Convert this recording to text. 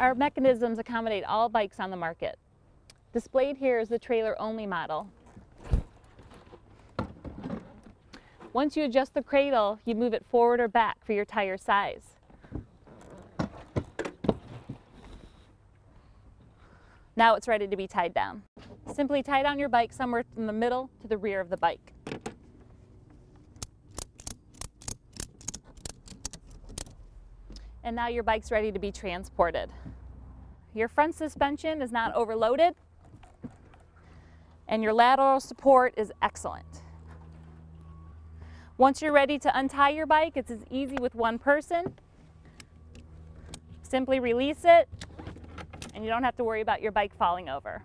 Our mechanisms accommodate all bikes on the market. Displayed here is the trailer only model. Once you adjust the cradle, you move it forward or back for your tire size. Now it's ready to be tied down. Simply tie down your bike somewhere from the middle to the rear of the bike. And now your bike's ready to be transported. Your front suspension is not overloaded and your lateral support is excellent. Once you're ready to untie your bike, it's as easy with one person. Simply release it and you don't have to worry about your bike falling over.